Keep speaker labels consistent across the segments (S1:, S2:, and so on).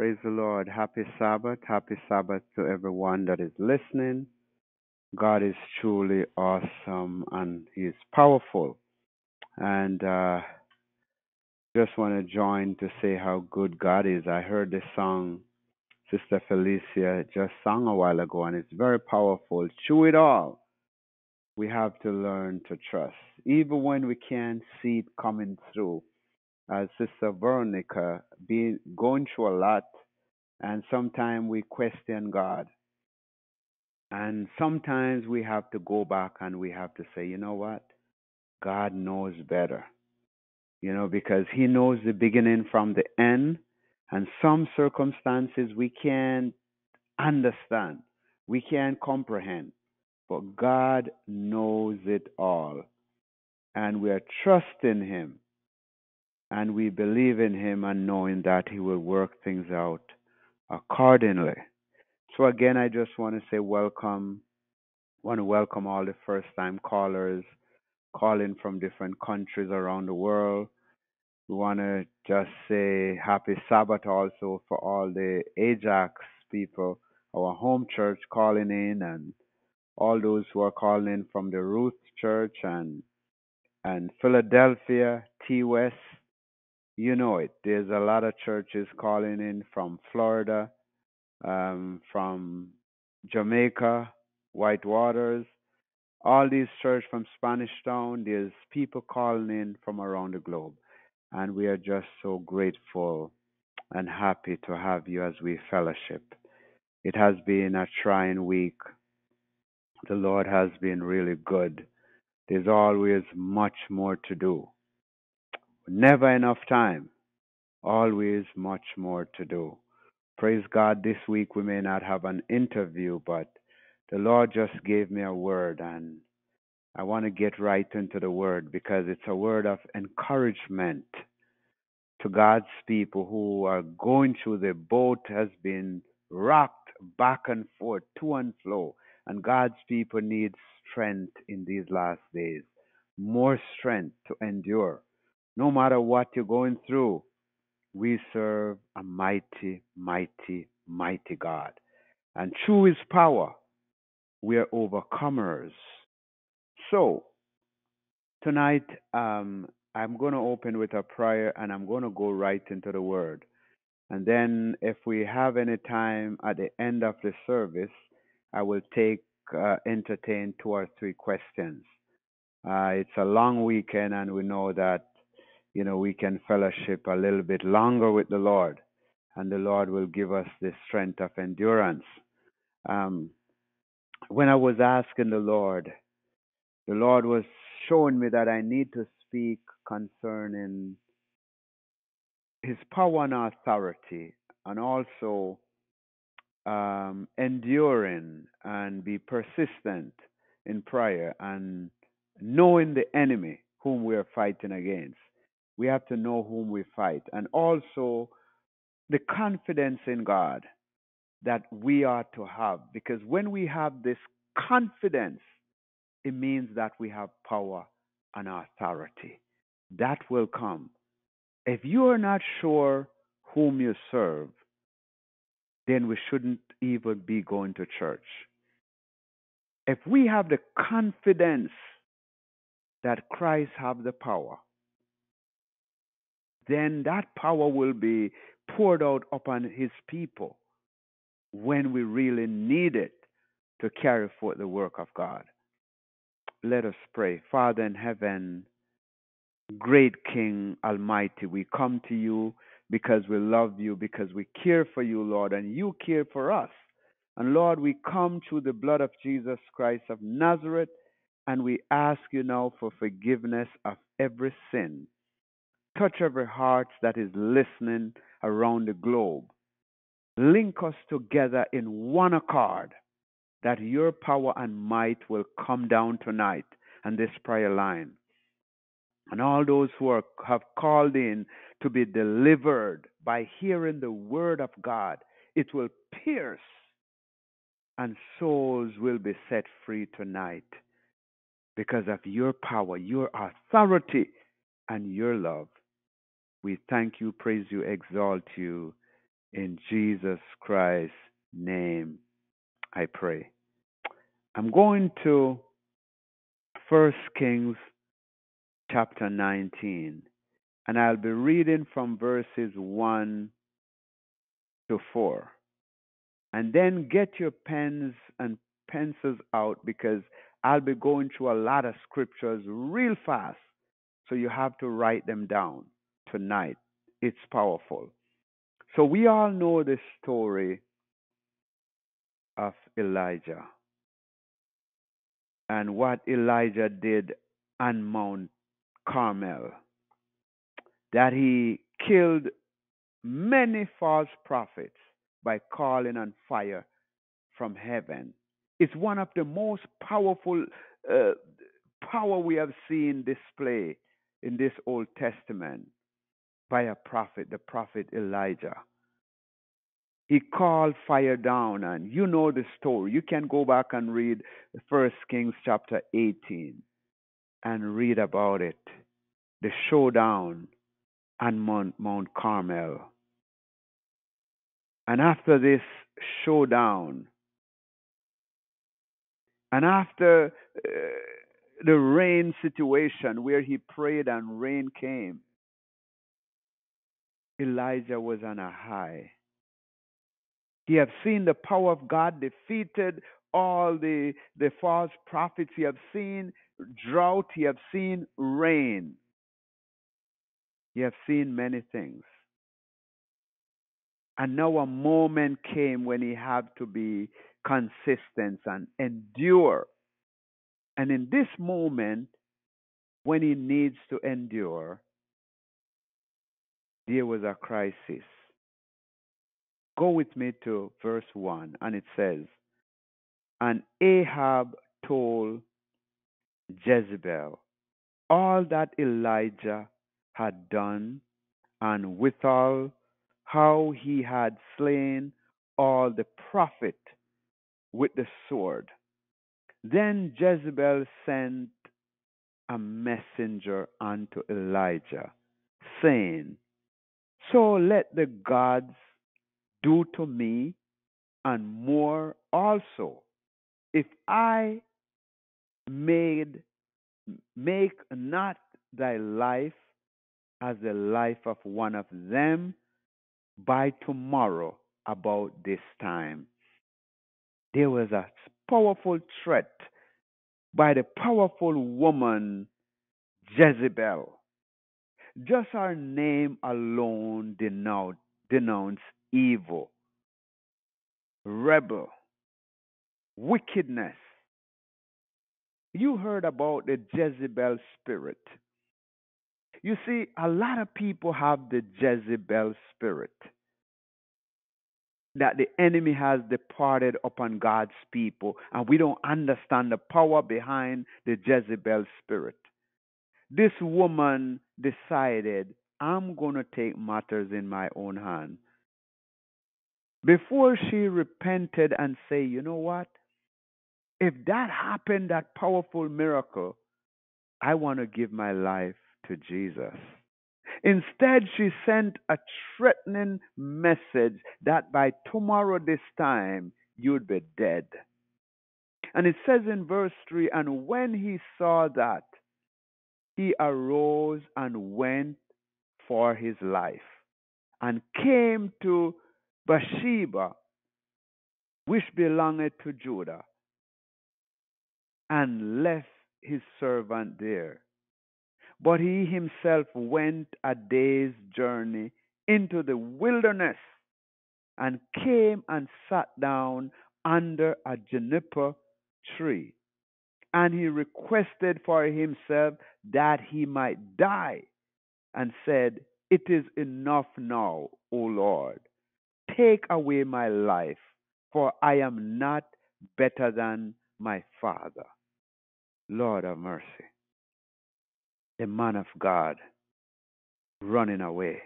S1: Praise the Lord. Happy Sabbath. Happy Sabbath to everyone that is listening. God is truly awesome and He is powerful. And uh, just want to join to say how good God is. I heard this song Sister Felicia just sang a while ago, and it's very powerful. Through it all, we have to learn to trust, even when we can't see it coming through. As Sister Veronica, being going through a lot, and sometimes we question God. And sometimes we have to go back and we have to say, you know what? God knows better. You know, because He knows the beginning from the end. And some circumstances we can't understand, we can't comprehend. But God knows it all. And we are trusting Him. And we believe in Him and knowing that He will work things out accordingly. So, again, I just want to say welcome. want to welcome all the first time callers calling from different countries around the world. We want to just say happy Sabbath also for all the Ajax people, our home church calling in, and all those who are calling in from the Ruth Church and and Philadelphia, T West. You know it. There's a lot of churches calling in from Florida, um, from Jamaica, White Waters, all these churches from Spanish Town. There's people calling in from around the globe. And we are just so grateful and happy to have you as we fellowship. It has been a trying week. The Lord has been really good. There's always much more to do. Never enough time. Always much more to do. Praise God, this week we may not have an interview, but the Lord just gave me a word, and I want to get right into the word because it's a word of encouragement to God's people who are going through the boat has been rocked back and forth, to and fro, and God's people need strength in these last days, more strength to endure. No matter what you're going through, we serve a mighty, mighty, mighty God. And through his power, we are overcomers. So, tonight, um, I'm going to open with a prayer and I'm going to go right into the word. And then, if we have any time at the end of the service, I will take, uh, entertain two or three questions. Uh, it's a long weekend, and we know that you know, we can fellowship a little bit longer with the Lord, and the Lord will give us the strength of endurance. Um, when I was asking the Lord, the Lord was showing me that I need to speak concerning His power and authority, and also um, enduring and be persistent in prayer and knowing the enemy whom we are fighting against we have to know whom we fight and also the confidence in God that we are to have. Because when we have this confidence, it means that we have power and authority. That will come. If you are not sure whom you serve, then we shouldn't even be going to church. If we have the confidence that Christ have the power, then that power will be poured out upon his people when we really need it to carry forth the work of God. Let us pray. Father in heaven, great King Almighty, we come to you because we love you, because we care for you, Lord, and you care for us. And Lord, we come through the blood of Jesus Christ of Nazareth, and we ask you now for forgiveness of every sin touch every heart that is listening around the globe. Link us together in one accord that your power and might will come down tonight on this prayer line. And all those who are, have called in to be delivered by hearing the word of God, it will pierce and souls will be set free tonight because of your power, your authority, and your love. We thank you, praise you, exalt you. In Jesus Christ's name, I pray. I'm going to First Kings chapter 19, and I'll be reading from verses 1 to 4. And then get your pens and pencils out because I'll be going through a lot of scriptures real fast. So you have to write them down tonight. It's powerful. So we all know the story of Elijah and what Elijah did on Mount Carmel. That he killed many false prophets by calling on fire from heaven. It's one of the most powerful uh, power we have seen display in this Old Testament by a prophet, the prophet Elijah. He called fire down, and you know the story. You can go back and read First Kings chapter 18 and read about it. The showdown on Mount, Mount Carmel. And after this showdown, and after uh, the rain situation where he prayed and rain came, Elijah was on a high. He had seen the power of God defeated all the, the false prophets. He had seen drought. He had seen rain. He had seen many things. And now a moment came when he had to be consistent and endure. And in this moment, when he needs to endure, there was a crisis. Go with me to verse 1, and it says, And Ahab told Jezebel all that Elijah had done, and withal how he had slain all the prophet with the sword. Then Jezebel sent a messenger unto Elijah, saying, So let the gods do to me and more also, if I made make not thy life as the life of one of them by tomorrow about this time. There was a powerful threat by the powerful woman Jezebel. Just our name alone denounce, denounce evil, rebel, wickedness. You heard about the Jezebel spirit. You see, a lot of people have the Jezebel spirit that the enemy has departed upon God's people, and we don't understand the power behind the Jezebel spirit. This woman decided, I'm going to take matters in my own hand. Before she repented and say, you know what? If that happened, that powerful miracle, I want to give my life to Jesus. Instead, she sent a threatening message that by tomorrow, this time, you'd be dead. And it says in verse 3 And when he saw that, he arose and went for his life and came to Beersheba, which belonged to Judah, and left his servant there. But he himself went a day's journey into the wilderness and came and sat down under a juniper tree. And he requested for himself that he might die, and said, It is enough now, O Lord. Take away my life, for I am not better than my father. Lord of mercy. The man of God running away.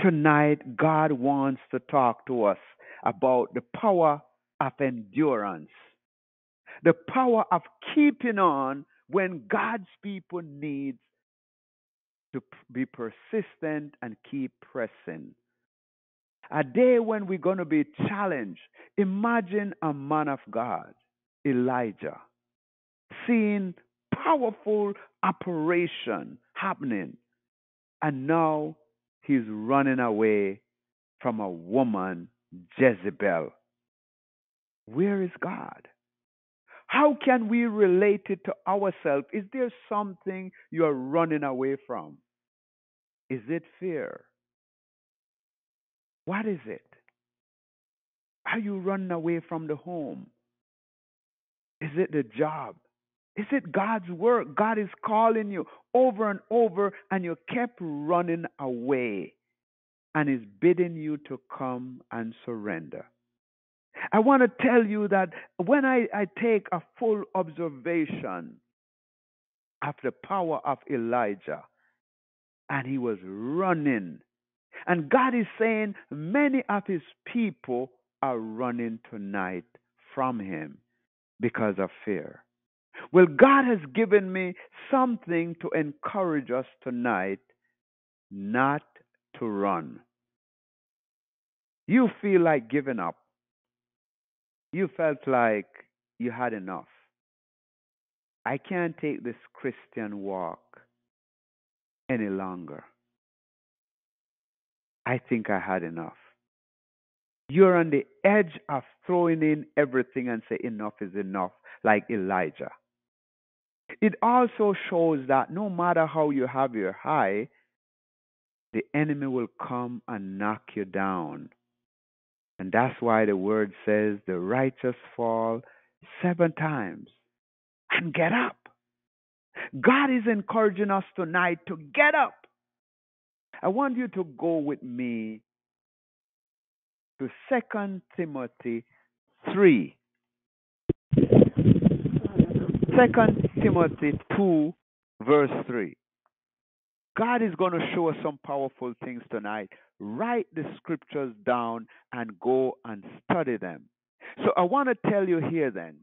S1: Tonight, God wants to talk to us about the power of endurance, the power of keeping on when God's people need to be persistent and keep pressing. A day when we're going to be challenged. Imagine a man of God, Elijah, seeing powerful operation happening, and now he's running away from a woman, Jezebel. Where is God? How can we relate it to ourselves? Is there something you are running away from? Is it fear? What is it? Are you running away from the home? Is it the job? Is it God's work? God is calling you over and over, and you kept running away and is bidding you to come and surrender. I want to tell you that when I, I take a full observation of the power of Elijah, and he was running, and God is saying, many of his people are running tonight from him because of fear. Well, God has given me something to encourage us tonight not to run. You feel like giving up. You felt like you had enough. I can't take this Christian walk any longer. I think I had enough. You're on the edge of throwing in everything and say enough is enough, like Elijah. It also shows that no matter how you have your high, the enemy will come and knock you down. And that's why the word says the righteous fall seven times and get up. God is encouraging us tonight to get up. I want you to go with me to 2 Timothy 3. 2 Timothy 2, verse 3. God is going to show us some powerful things tonight. Write the scriptures down and go and study them. So I want to tell you here then,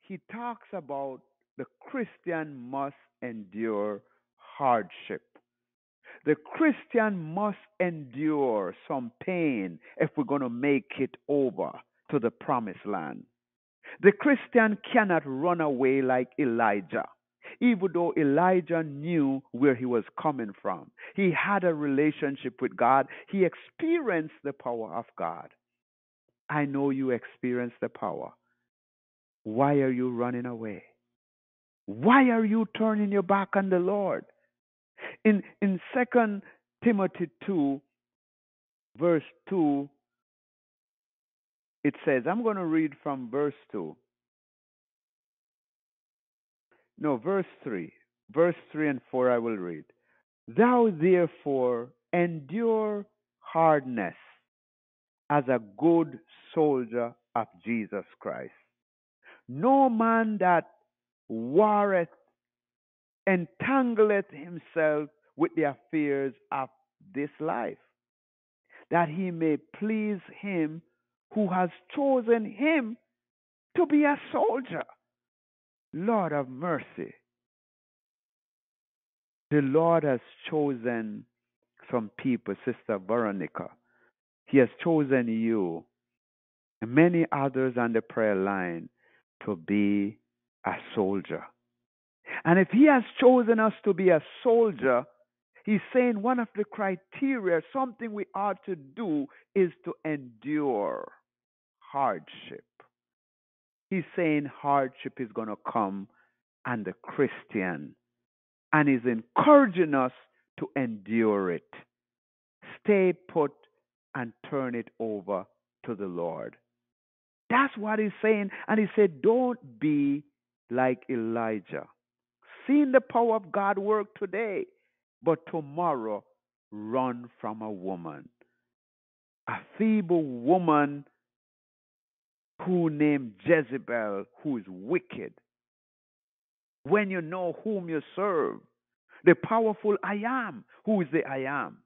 S1: he talks about the Christian must endure hardship. The Christian must endure some pain if we're going to make it over to the promised land. The Christian cannot run away like Elijah even though Elijah knew where he was coming from. He had a relationship with God, he experienced the power of God. I know you experience the power. Why are you running away? Why are you turning your back on the Lord? In in 2 Timothy 2 verse 2 it says, I'm going to read from verse 2. No, verse 3. Verse 3 and 4 I will read. Thou therefore endure hardness as a good soldier of Jesus Christ. No man that warreth entangleth himself with the affairs of this life, that he may please him who has chosen him to be a soldier. Lord of mercy. The Lord has chosen some people, Sister Veronica. He has chosen you and many others on the prayer line to be a soldier. And if He has chosen us to be a soldier, He's saying one of the criteria, something we ought to do, is to endure hardship. He's saying hardship is going to come and the Christian, and he's encouraging us to endure it. Stay put and turn it over to the Lord. That's what he's saying. And he said, Don't be like Elijah. Seeing the power of God work today, but tomorrow run from a woman. A feeble woman who named Jezebel, who is wicked. When you know whom you serve, the powerful I am, who is the I am.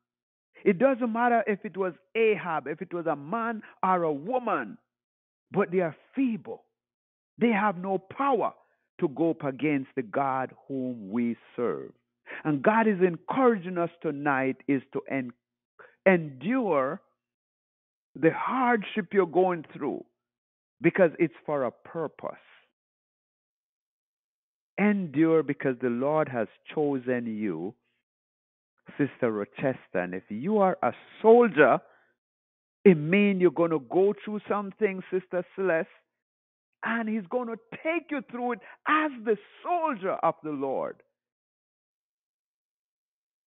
S1: It doesn't matter if it was Ahab, if it was a man or a woman, but they are feeble. They have no power to go up against the God whom we serve. And God is encouraging us tonight is to en- endure the hardship you're going through because it's for a purpose. Endure because the Lord has chosen you, Sister Rochester. And if you are a soldier, it means you're going to go through something, Sister Celeste, and He's going to take you through it as the soldier of the Lord.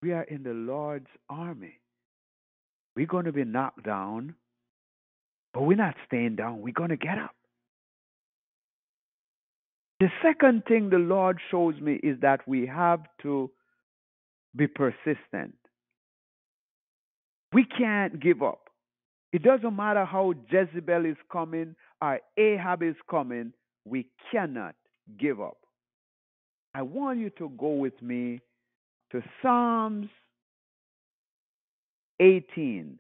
S1: We are in the Lord's army. We're going to be knocked down, but we're not staying down. We're going to get up. The second thing the Lord shows me is that we have to be persistent. We can't give up. It doesn't matter how Jezebel is coming or Ahab is coming, we cannot give up. I want you to go with me to Psalms 18.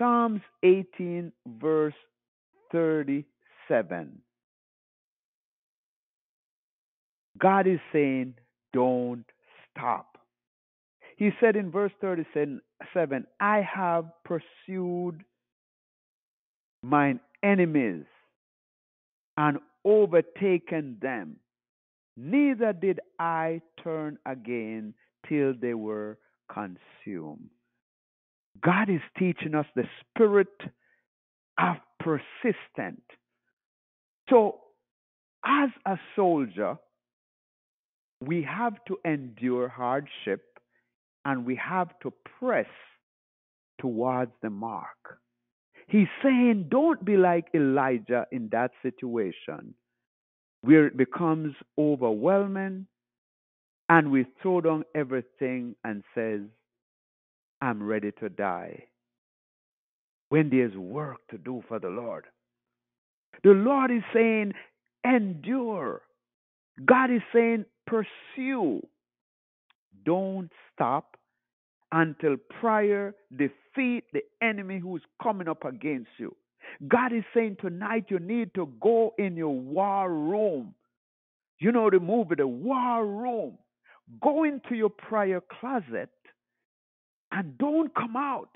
S1: Psalms 18, verse 37. God is saying, don't stop. He said in verse 37, I have pursued mine enemies and overtaken them. Neither did I turn again till they were consumed. God is teaching us the spirit of persistent. So, as a soldier, we have to endure hardship and we have to press towards the mark. He's saying, don't be like Elijah in that situation where it becomes overwhelming and we throw down everything and says, I'm ready to die. When there's work to do for the Lord. The Lord is saying, endure. God is saying, pursue. Don't stop until prior defeat the enemy who's coming up against you. God is saying tonight you need to go in your war room. You know the movie, the war room. Go into your prayer closet and don't come out.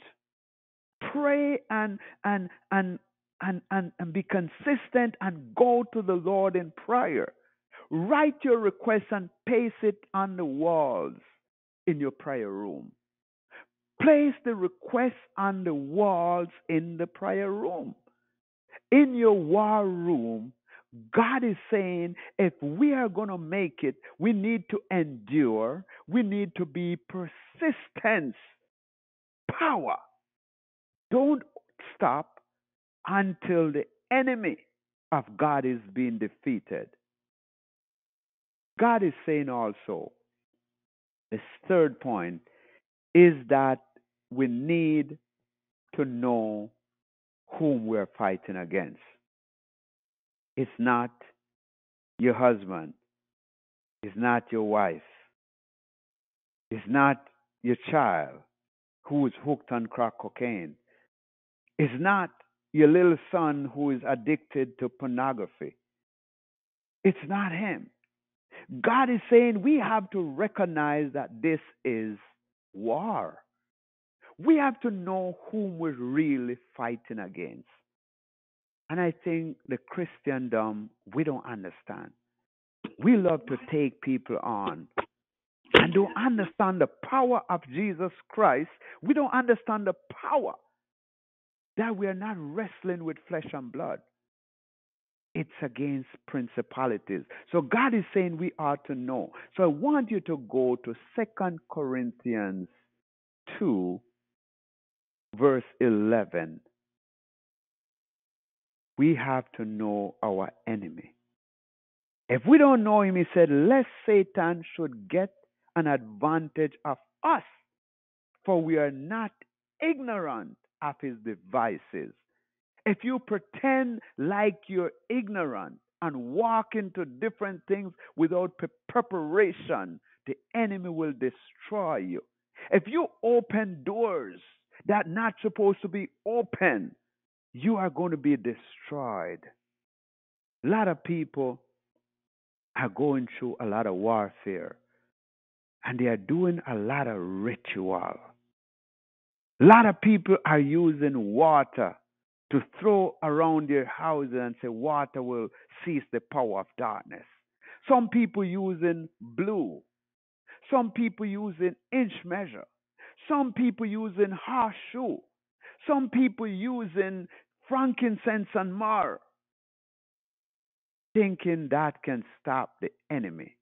S1: Pray and and and and and, and be consistent and go to the Lord in prayer. Write your requests and paste it on the walls in your prayer room. Place the requests on the walls in the prayer room. In your war room, God is saying if we are going to make it, we need to endure, we need to be persistent. Power. Don't stop until the enemy of God is being defeated. God is saying also, this third point is that we need to know whom we're fighting against. It's not your husband, it's not your wife, it's not your child who is hooked on crack cocaine, it's not your little son who is addicted to pornography. It's not him. God is saying we have to recognize that this is war. We have to know whom we're really fighting against. And I think the Christendom, we don't understand. We love to take people on and don't understand the power of Jesus Christ. We don't understand the power that we are not wrestling with flesh and blood. It's against principalities. So God is saying we are to know. So I want you to go to Second Corinthians 2, verse 11. We have to know our enemy. If we don't know him, he said, lest Satan should get an advantage of us, for we are not ignorant of his devices. If you pretend like you're ignorant and walk into different things without pre- preparation, the enemy will destroy you. If you open doors that not supposed to be open, you are going to be destroyed. A lot of people are going through a lot of warfare and they are doing a lot of ritual. A lot of people are using water to throw around their houses and say water will cease the power of darkness. Some people using blue. Some people using inch measure. Some people using horseshoe. Some people using frankincense and myrrh, thinking that can stop the enemy.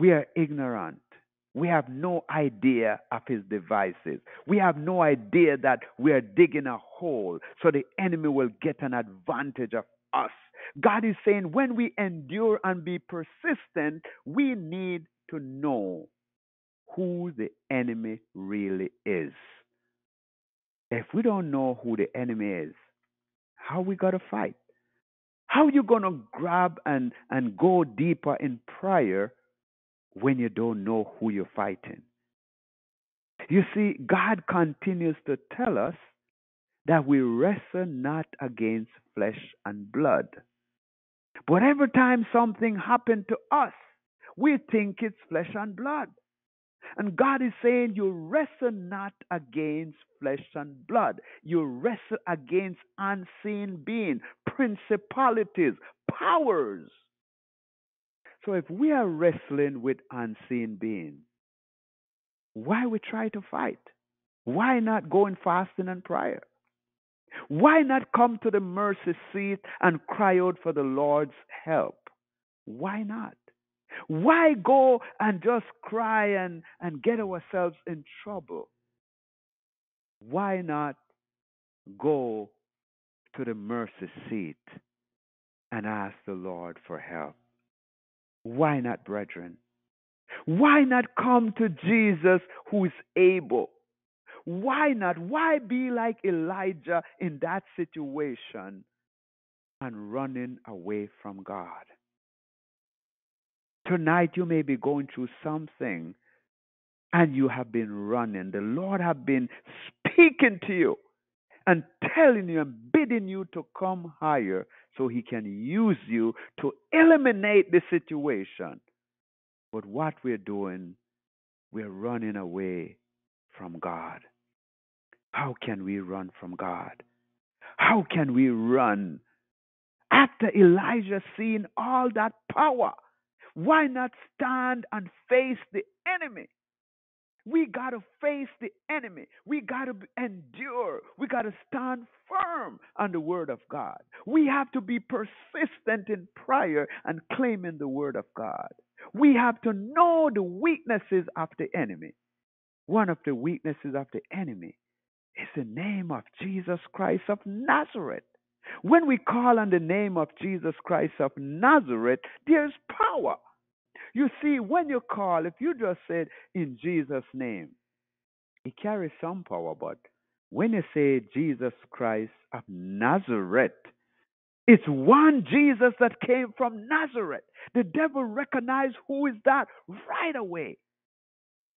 S1: We are ignorant. We have no idea of his devices. We have no idea that we are digging a hole so the enemy will get an advantage of us. God is saying when we endure and be persistent, we need to know who the enemy really is. If we don't know who the enemy is, how are we going to fight? How are you going to grab and, and go deeper in prayer when you don't know who you're fighting? You see, God continues to tell us that we wrestle not against flesh and blood. But every time something happened to us, we think it's flesh and blood. And God is saying, You wrestle not against flesh and blood. You wrestle against unseen beings, principalities, powers. So if we are wrestling with unseen beings, why we try to fight? Why not go in fasting and prayer? Why not come to the mercy seat and cry out for the Lord's help? Why not? Why go and just cry and, and get ourselves in trouble? Why not go to the mercy seat and ask the Lord for help? Why not, brethren? Why not come to Jesus who is able? Why not? Why be like Elijah in that situation and running away from God? Tonight you may be going through something and you have been running. The Lord have been speaking to you and telling you and bidding you to come higher so he can use you to eliminate the situation. But what we're doing, we're running away from God. How can we run from God? How can we run after Elijah seeing all that power? Why not stand and face the enemy? We got to face the enemy. We got to endure. We got to stand firm on the word of God. We have to be persistent in prayer and claiming the word of God. We have to know the weaknesses of the enemy. One of the weaknesses of the enemy is the name of Jesus Christ of Nazareth. When we call on the name of Jesus Christ of Nazareth, there's power. You see, when you call, if you just said in Jesus' name, it carries some power, but when you say Jesus Christ of Nazareth, it's one Jesus that came from Nazareth. The devil recognized who is that right away,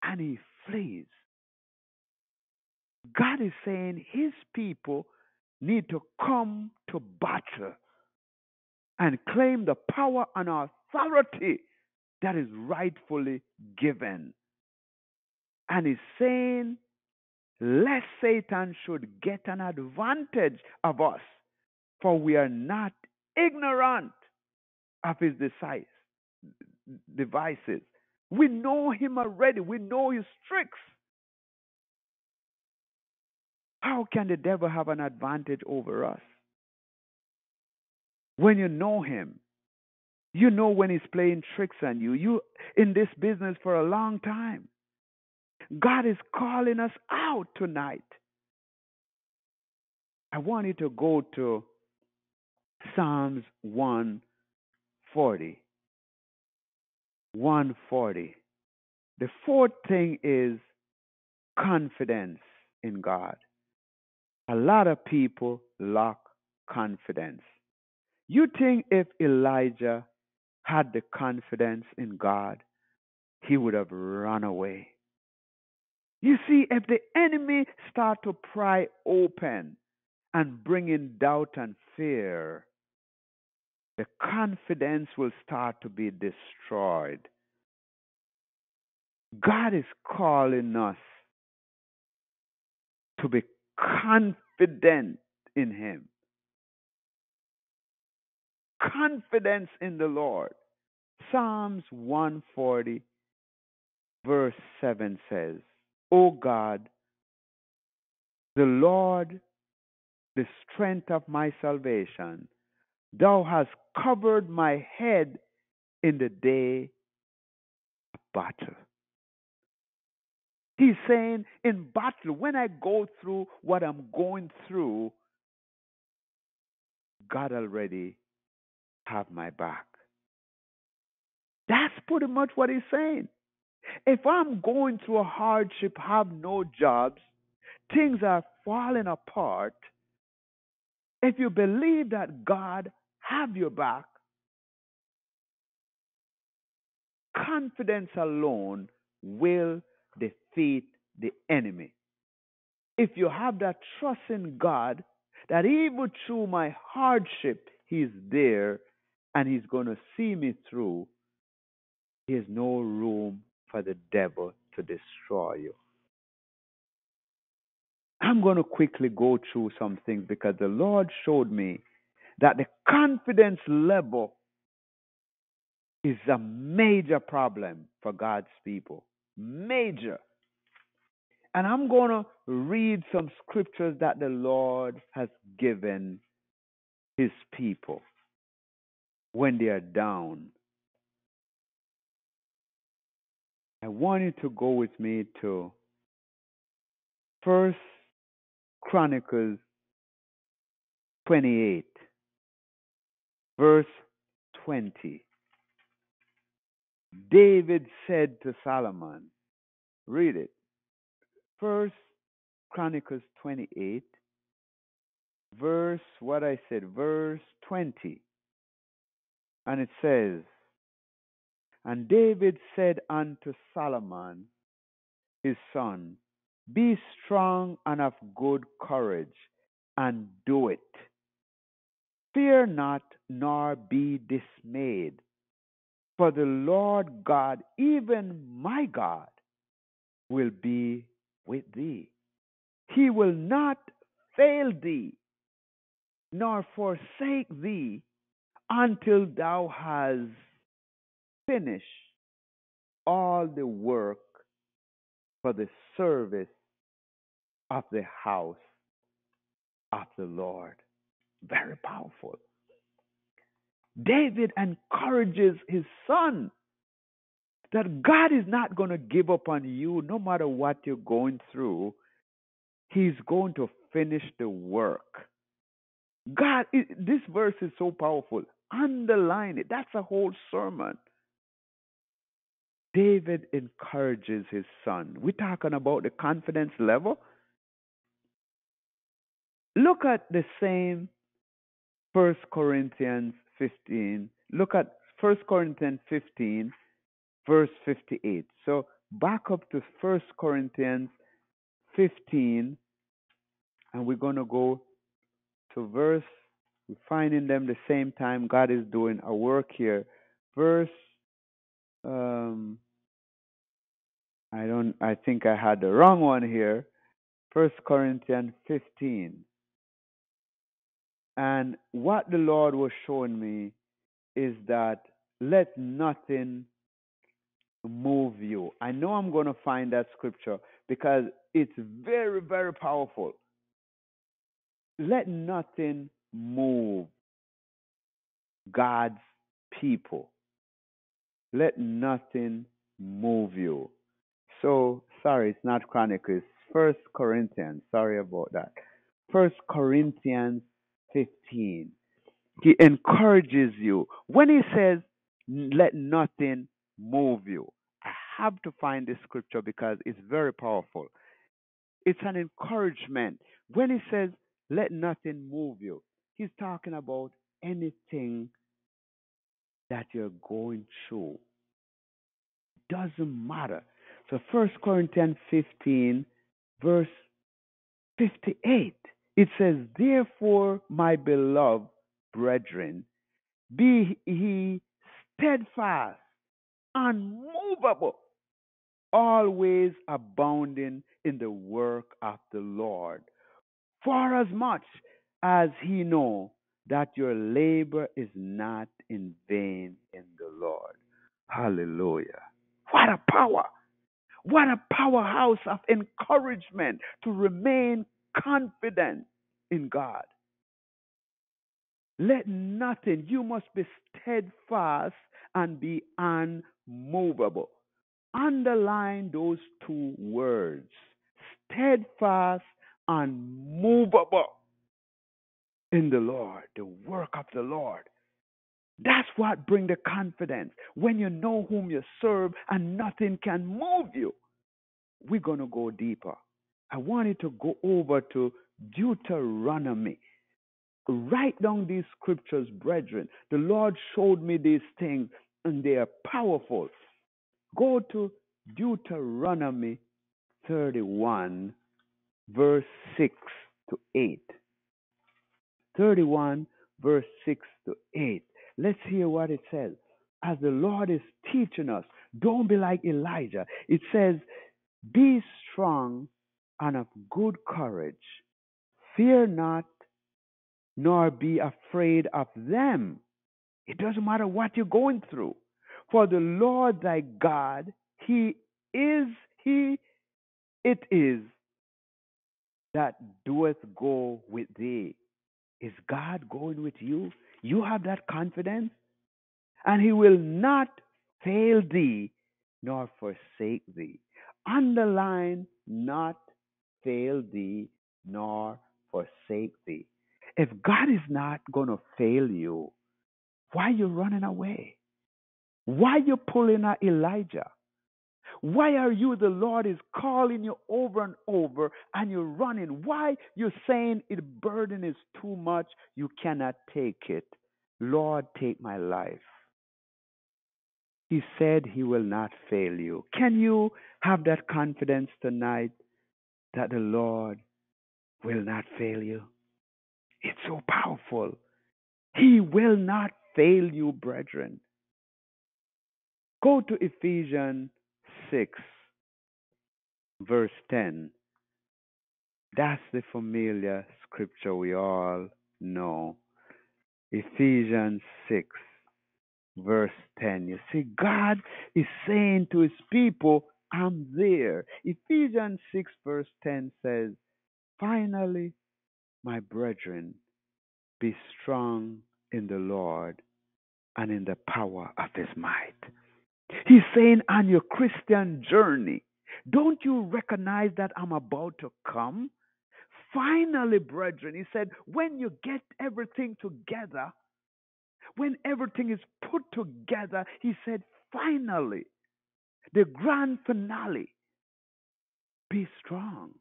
S1: and he flees. God is saying his people need to come to battle and claim the power and authority that is rightfully given. And he's saying, lest Satan should get an advantage of us, for we are not ignorant of his devices. We know him already, we know his tricks. How can the devil have an advantage over us? When you know him, you know when he's playing tricks on you. You in this business for a long time. God is calling us out tonight. I want you to go to Psalms 140. 140. The fourth thing is confidence in God. A lot of people lack confidence. You think if Elijah had the confidence in God, he would have run away. You see, if the enemy start to pry open and bring in doubt and fear, the confidence will start to be destroyed. God is calling us to be confident in Him. Confidence in the Lord. Psalms 140, verse 7 says, O God, the Lord, the strength of my salvation, thou hast covered my head in the day of battle. He's saying, in battle, when I go through what I'm going through, God already have my back. That's pretty much what he's saying. If I'm going through a hardship, have no jobs, things are falling apart, if you believe that God have your back, confidence alone will defeat the enemy. If you have that trust in God, that even through my hardship, He's there and He's going to see me through, there's no room for the devil to destroy you. I'm going to quickly go through some things because the Lord showed me that the confidence level is a major problem for God's people. Major. And I'm going to read some scriptures that the Lord has given his people when they are down. I want you to go with me to First Chronicles 28, verse 20. David said to Solomon, read it. First Chronicles 28, verse, what I said, verse 20. And it says, And David said unto Solomon, his son, Be strong and of good courage, and do it. Fear not, nor be dismayed. For the Lord God, even my God, will be with thee. He will not fail thee, nor forsake thee until thou hast finished all the work for the service of the house of the Lord. Very powerful. David encourages his son that God is not going to give up on you no matter what you're going through. He's going to finish the work. God, this verse is so powerful. Underline it. That's a whole sermon. David encourages his son. We're talking about the confidence level. Look at the same First Corinthians 15. Look at First Corinthians 15, verse 58. So back up to First Corinthians 15, and we're going to go to verse. We're finding them the same time. God is doing a work here. Verse. Um, I don't. I think I had the wrong one here. First Corinthians 15. And what the Lord was showing me is that let nothing move you. I know I'm going to find that scripture because it's very, very powerful. Let nothing move God's people. Let nothing move you. So, sorry, it's not Chronicles. First Corinthians. Sorry about that. First Corinthians 15. He encourages you. When he says, let nothing move you, I have to find this scripture because it's very powerful. It's an encouragement. When he says, let nothing move you, he's talking about anything that you're going through. It Doesn't matter. So First Corinthians 15, verse 58. It says, Therefore, my beloved brethren, be ye steadfast, unmovable, always abounding in the work of the Lord, for as much as he know that your labor is not in vain in the Lord. Hallelujah. What a power! What a powerhouse of encouragement to remain confident in God. Let nothing, you must be steadfast and be unmovable. Underline those two words steadfast and movable in the Lord, the work of the Lord. That's what bring the confidence when you know whom you serve and nothing can move you. We're going to go deeper. I wanted to go over to Deuteronomy. Write down these scriptures, brethren. The Lord showed me these things and they are powerful. Go to Deuteronomy 31, verse 6 to 8. 31, verse 6 to 8. Let's hear what it says. As the Lord is teaching us, don't be like Elijah. It says, Be strong and of good courage. Fear not, nor be afraid of them. It doesn't matter what you're going through. For the Lord thy God, He is, He it is that doeth go with thee. Is God going with you? You have that confidence? And He will not fail thee nor forsake thee. Underline not fail thee nor forsake thee. If God is not going to fail you, why are you running away? Why are you pulling at Elijah? Why are you, the Lord is calling you over and over and you're running? Why You're saying it burden is too much, you cannot take it? Lord, take my life. He said he will not fail you. Can you have that confidence tonight that the Lord will not fail you? It's so powerful. He will not fail you, brethren. Go to Ephesians 6, verse 10. That's the familiar scripture we all know. Ephesians 6, verse 10. You see, God is saying to his people, I'm there. Ephesians 6, verse 10 says, Finally, my brethren, be strong in the Lord and in the power of his might. He's saying, on your Christian journey, don't you recognize that I'm about to come? Finally, brethren, he said, when you get everything together, when everything is put together, he said, finally, the grand finale, be strong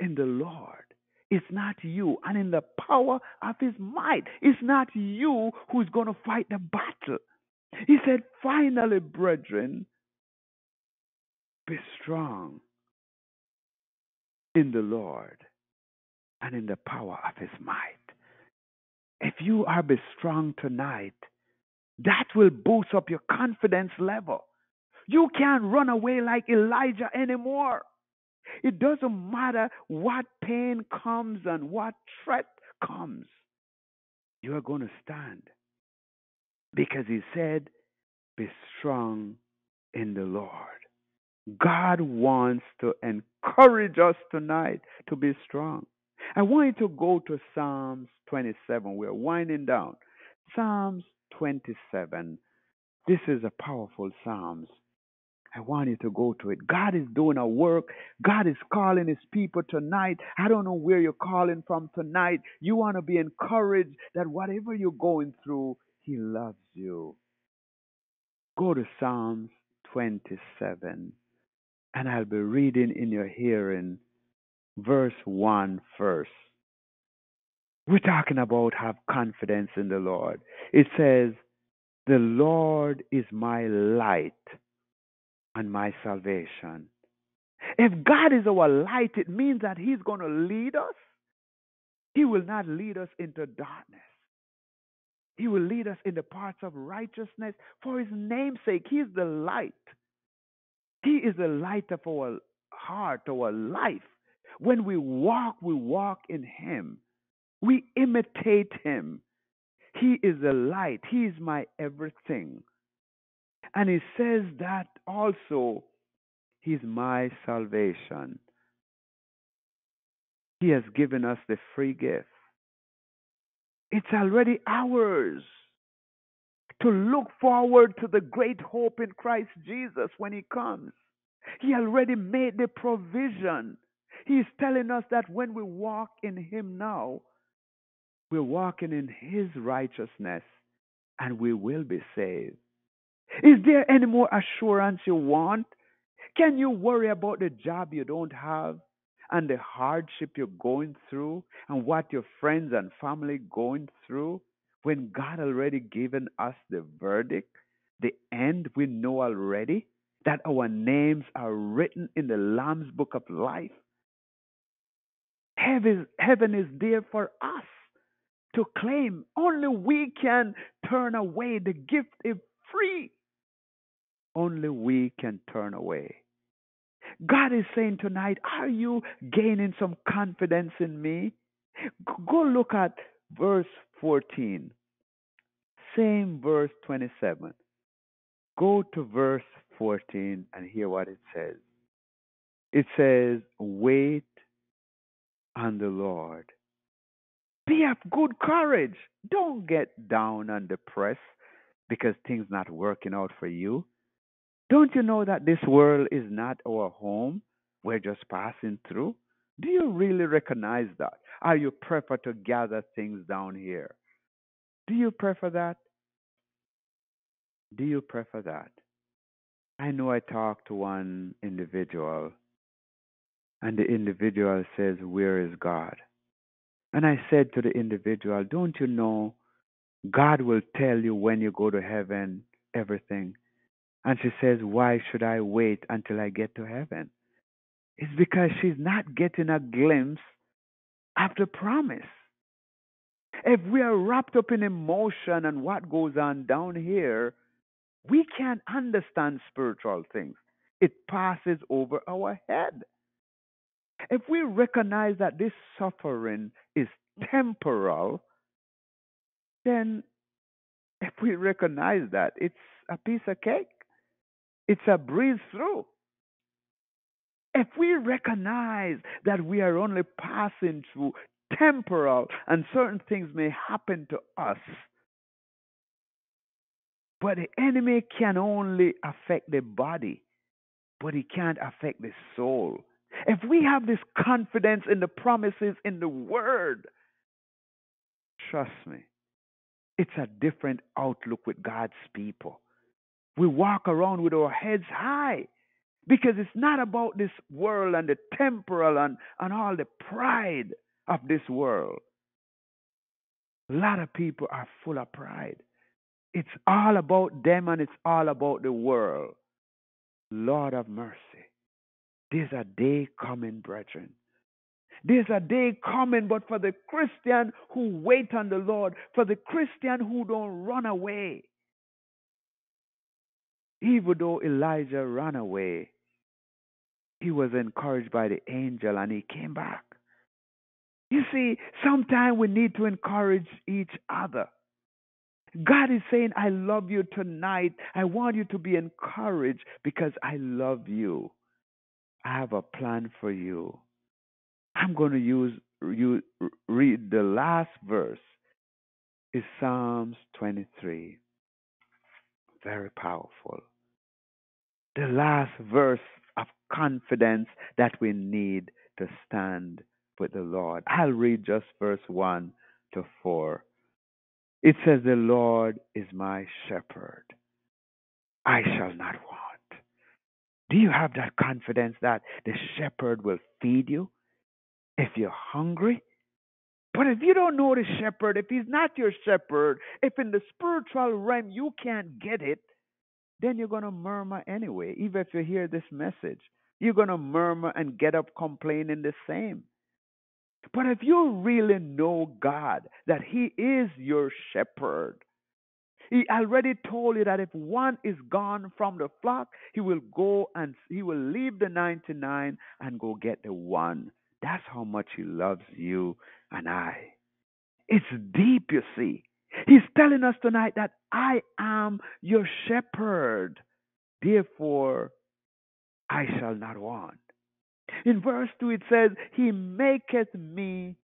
S1: in the Lord. It's not you, and in the power of his might. It's not you who's going to fight the battle. He said, finally, brethren, be strong in the Lord and in the power of his might. If you are be strong tonight, that will boost up your confidence level. You can't run away like Elijah anymore. It doesn't matter what pain comes and what threat comes. You are going to stand. Because he said, Be strong in the Lord. God wants to encourage us tonight to be strong. I want you to go to Psalms 27. We're winding down. Psalms 27. This is a powerful Psalms. I want you to go to it. God is doing a work. God is calling his people tonight. I don't know where you're calling from tonight. You want to be encouraged that whatever you're going through, he loves you. Go to Psalms 27, and I'll be reading in your hearing verse 1 first. We're talking about have confidence in the Lord. It says, The Lord is my light and my salvation. If God is our light, it means that He's going to lead us. He will not lead us into darkness. He will lead us in the paths of righteousness for His name's sake. He is the light. He is the light of our heart, our life. When we walk, we walk in Him. We imitate Him. He is the light. He is my everything. And He says that also He's my salvation. He has given us the free gift. It's already ours to look forward to the great hope in Christ Jesus when He comes. He already made the provision. He's telling us that when we walk in Him now, we're walking in His righteousness and we will be saved. Is there any more assurance you want? Can you worry about the job you don't have and the hardship you're going through and what your friends and family going through when God already given us the verdict, the end we know already that our names are written in the Lamb's book of life? Heaven, heaven is there for us to claim. Only we can turn away. The gift is free. Only we can turn away. God is saying tonight, are you gaining some confidence in me? Go look at verse 14. Same verse 27. Go to verse 14 and hear what it says. It says, Wait on the Lord. Be of good courage. Don't get down and depressed because things not working out for you. Don't you know that this world is not our home? We're just passing through. Do you really recognize that? Are you prefer to gather things down here? Do you prefer that? Do you prefer that? I know I talked to one individual, and the individual says, Where is God? And I said to the individual, Don't you know God will tell you when you go to heaven everything? And she says, Why should I wait until I get to heaven? It's because she's not getting a glimpse of the promise. If we are wrapped up in emotion and what goes on down here, we can't understand spiritual things. It passes over our head. If we recognize that this suffering is temporal, then if we recognize that, it's a piece of cake. It's a breeze through. If we recognize that we are only passing through temporal and certain things may happen to us, but the enemy can only affect the body, but he can't affect the soul. If we have this confidence in the promises in the word, trust me, it's a different outlook with God's people. We walk around with our heads high because it's not about this world and the temporal and, and all the pride of this world. A lot of people are full of pride. It's all about them and it's all about the world. Lord of mercy. There's a day coming, brethren. There's a day coming, but for the Christian who wait on the Lord, for the Christian who don't run away. Even though Elijah ran away, he was encouraged by the angel and he came back. You see, sometimes we need to encourage each other. God is saying, I love you tonight. I want you to be encouraged because I love you. I have a plan for you. I'm going to use you read the last verse is Psalms 23. Very powerful. The last verse of confidence that we need to stand with the Lord. I'll read just verse 1 to 4. It says, The Lord is my shepherd. I shall not want. Do you have that confidence that the shepherd will feed you if you're hungry? But if you don't know the shepherd, if he's not your shepherd, if in the spiritual realm you can't get it, then you're going to murmur anyway. Even if you hear this message, you're going to murmur and get up complaining the same. But if you really know God, that He is your shepherd, He already told you that if one is gone from the flock, he will go and he will leave the 99 and go get the one. That's how much he loves you and I. It's deep, you see. He's telling us tonight that I am your shepherd. Therefore, I shall not want. In verse 2, it says, He maketh me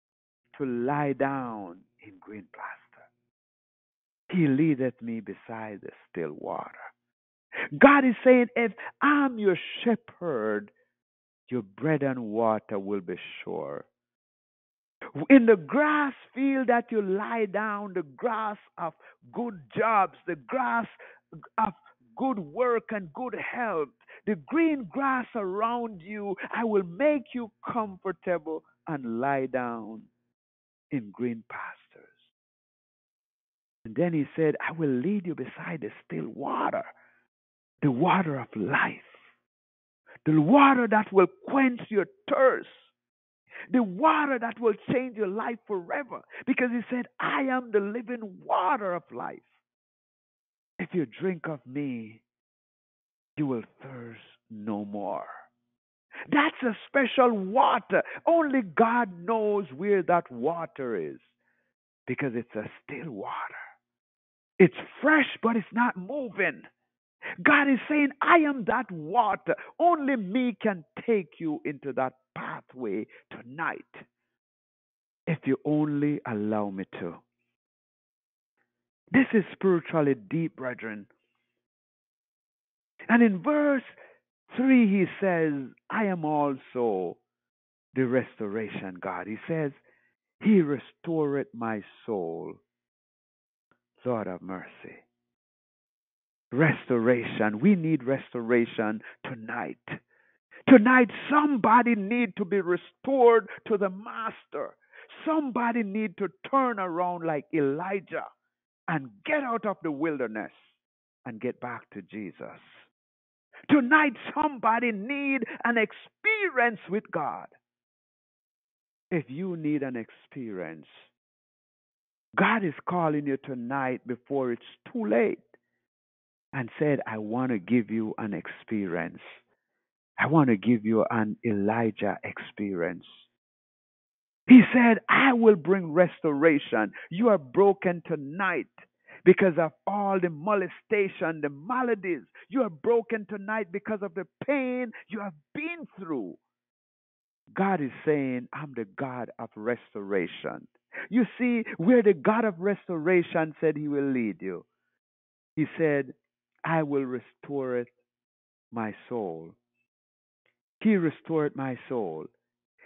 S1: to lie down in green pasture. He leadeth me beside the still water. God is saying, if I'm your shepherd, your bread and water will be sure. In the grass field that you lie down, the grass of good jobs, the grass of good work and good health, the green grass around you, I will make you comfortable and lie down in green pastures. And then he said, I will lead you beside the still water, the water of life, the water that will quench your thirst, the water that will change your life forever. Because he said, I am the living water of life. If you drink of me, you will thirst no more. That's a special water. Only God knows where that water is because it's a still water. It's fresh, but it's not moving. God is saying, I am that water. Only me can take you into that pathway tonight. If you only allow me to. This is spiritually deep, brethren. And in verse 3, he says, I am also the restoration God. He says, He restored my soul. Lord of mercy. Restoration. We need restoration tonight. Tonight, somebody need to be restored to the master. Somebody need to turn around like Elijah and get out of the wilderness and get back to Jesus. Tonight, somebody need an experience with God. If you need an experience, God is calling you tonight before it's too late and said, I want to give you an experience. I want to give you an Elijah experience. He said, I will bring restoration. You are broken tonight because of all the molestation, the maladies. You are broken tonight because of the pain you have been through. God is saying, I'm the God of restoration. You see, where the God of restoration said he will lead you, he said, I will restore it, my soul. He restored my soul.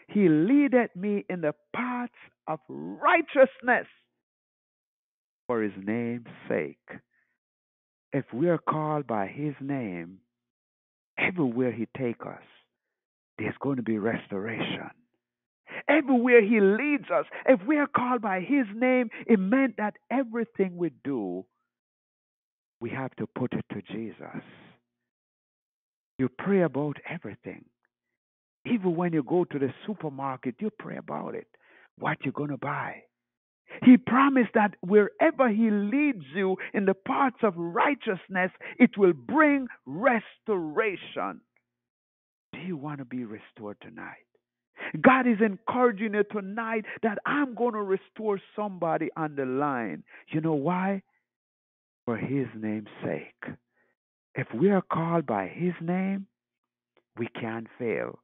S1: He leadeth me in the paths of righteousness for his name's sake. If we are called by his name, everywhere he take us, there's going to be restoration. Everywhere he leads us, if we are called by his name, it meant that everything we do, we have to put it to Jesus. You pray about everything. Even when you go to the supermarket, you pray about it. What you're going to buy. He promised that wherever He leads you in the paths of righteousness, it will bring restoration. Do you want to be restored tonight? God is encouraging you tonight that I'm going to restore somebody on the line. You know why? For His name's sake. If we are called by His name, we can't fail.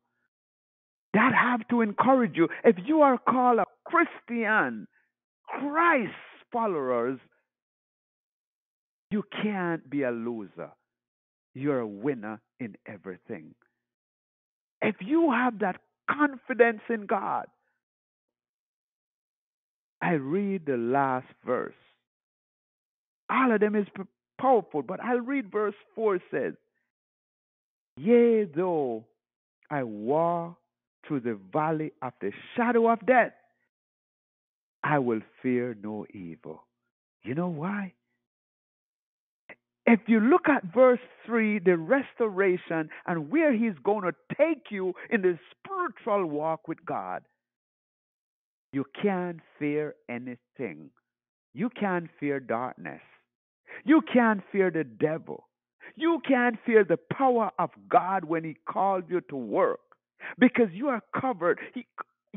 S1: That have to encourage you. If you are called a Christian, Christ followers, you can't be a loser. You're a winner in everything. If you have that confidence in God, I read the last verse. All of them is powerful, but I'll read verse 4 says, Yea, though I walk through the valley of the shadow of death, I will fear no evil. You know why? If you look at verse 3, the restoration and where he's going to take you in the spiritual walk with God, you can't fear anything. You can't fear darkness. You can't fear the devil. You can't fear the power of God when He called you to work because you are covered. He,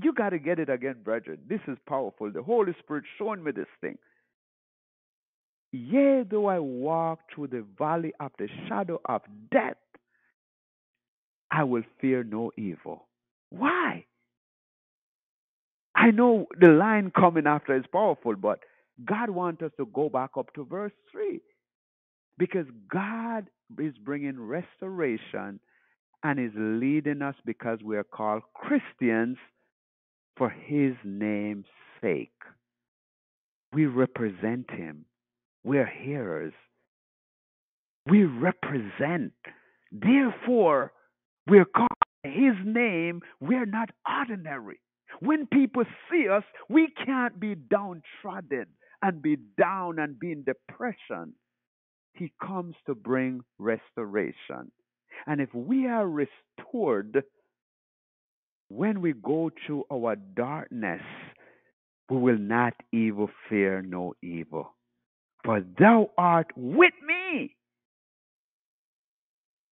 S1: you got to get it again, brethren. This is powerful. The Holy Spirit showing me this thing. Yea, though I walk through the valley of the shadow of death, I will fear no evil. Why? I know the line coming after is powerful, but God wants us to go back up to verse 3 because God is bringing restoration and is leading us because we are called Christians for his name's sake. We represent him. We're hearers. We represent. Therefore, we're called his name. We're not ordinary. When people see us, we can't be downtrodden and be down and be in depression. He comes to bring restoration. And if we are restored when we go through our darkness, we will not evil fear no evil. For thou art with me.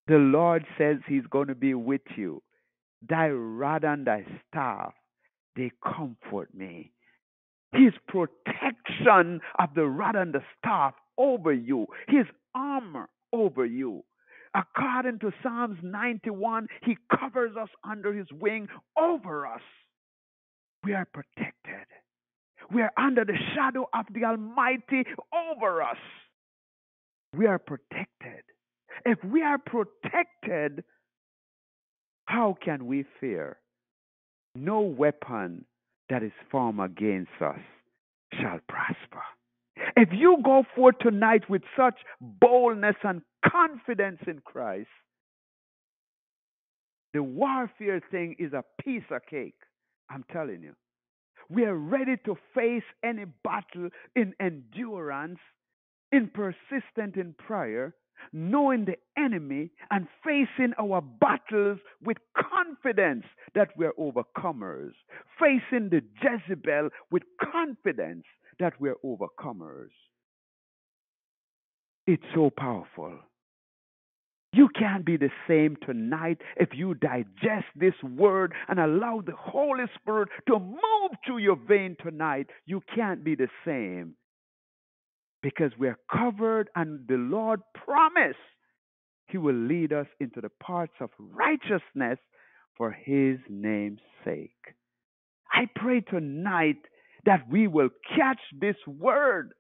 S1: The Lord says He's going to be with you. Thy rod and thy staff, they comfort me. His protection of the rod and the staff over you, His armor over you. According to Psalms 91, He covers us under His wing over us. We are protected. We are under the shadow of the Almighty over us. We are protected. If we are protected, how can we fear? No weapon that is formed against us shall prosper. If you go forth tonight with such boldness and confidence in Christ, the warfare thing is a piece of cake. I'm telling you. We are ready to face any battle in endurance, in persistent in prayer, knowing the enemy and facing our battles with confidence that we're overcomers, facing the Jezebel with confidence that we're overcomers. It's so powerful. You can't be the same tonight if you digest this word and allow the Holy Spirit to move through your vein tonight. You can't be the same because we're covered and the Lord promised He will lead us into the parts of righteousness for His name's sake. I pray tonight that we will catch this word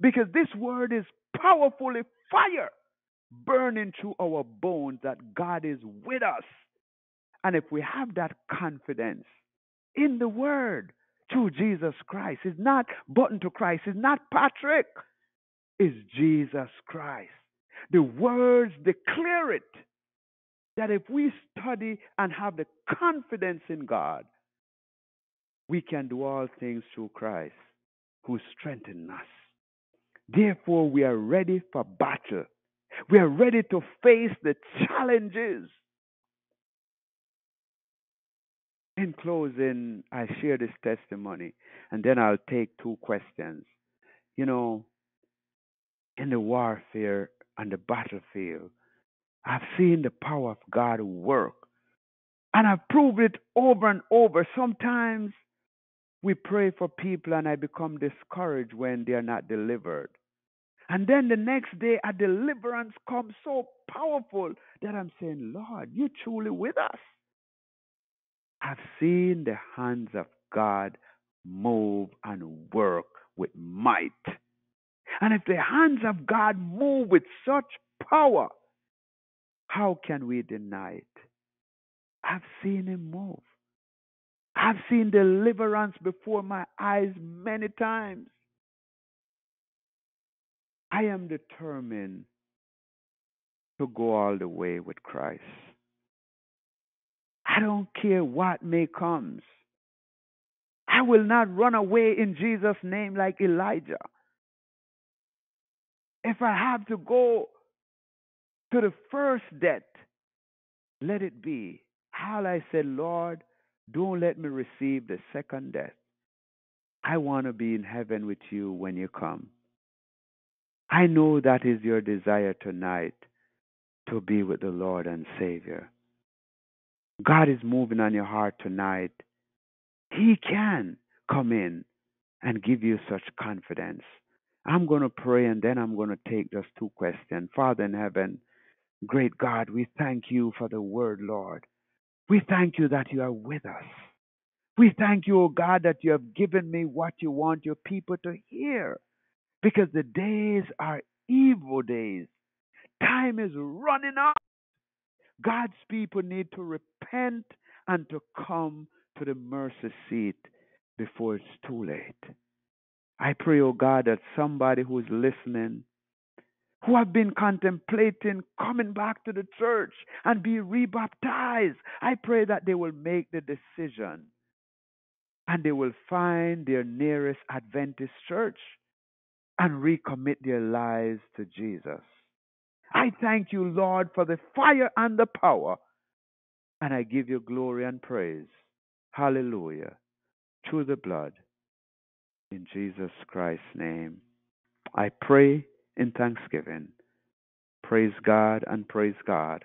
S1: because this word is powerfully fire burning through our bones that God is with us. And if we have that confidence in the word through Jesus Christ, it's not button to Christ, it's not Patrick, it's Jesus Christ. The words declare it that if we study and have the confidence in God, we can do all things through Christ who strengthens us. Therefore, we are ready for battle. We are ready to face the challenges. In closing, I share this testimony and then I'll take two questions. You know, in the warfare and the battlefield, I've seen the power of God work. And I've proved it over and over. Sometimes we pray for people and I become discouraged when they are not delivered. And then the next day, a deliverance comes so powerful that I'm saying, Lord, you truly with us. I've seen the hands of God move and work with might. And if the hands of God move with such power, how can we deny it? I've seen him move. I've seen deliverance before my eyes many times. I am determined to go all the way with Christ. I don't care what may comes. I will not run away in Jesus' name like Elijah. If I have to go to the first death, let it be. How I said, Lord, don't let me receive the second death. I want to be in heaven with you when you come. I know that is your desire tonight to be with the Lord and Savior. God is moving on your heart tonight. He can come in and give you such confidence. I'm going to pray and then I'm going to take just two questions. Father in heaven, great God, we thank you for the word, Lord. We thank you that you are with us. We thank you, O God, that you have given me what you want your people to hear because the days are evil days. Time is running out. God's people need to repent and to come to the mercy seat before it's too late. I pray, oh God, that somebody who is listening, who have been contemplating coming back to the church and be rebaptized, I pray that they will make the decision and they will find their nearest Adventist church and recommit their lives to Jesus. I thank you, Lord, for the fire and the power, and I give you glory and praise. Hallelujah. Through the blood. In Jesus Christ's name. I pray in thanksgiving. Praise God and praise God.